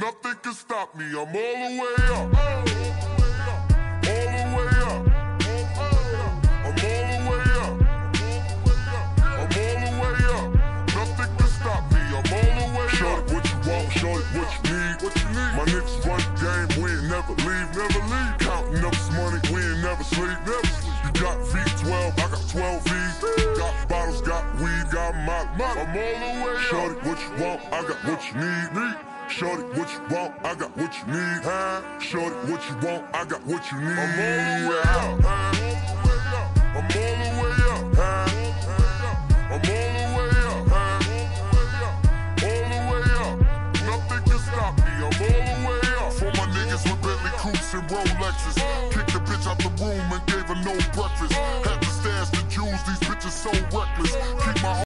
Nothing can stop me, I'm all the way up. All the way up. I'm all the way up. I'm all the way up. Nothing can stop me, I'm all the way what you want, what you need? What you need? My niggas run game, we ain't never leave, never leave. Counting up this money, we ain't never sleep, never sleep. You got V12, I got 12 my, my. I'm all the way up. Shorty, what you want, I got what you need. need. Shorty, what you want, I got what you need. Huh? Shorty, what you want, I got what you need. I'm all the way up. I'm all the way up. Huh? I'm all the way up. Huh? All the way up. Nothing can stop me. I'm all the way up. For my niggas with Bentley Coops and Rolexes. Kicked the bitch out the room and gave her no breakfast. Had to stash the jewels, these bitches so reckless.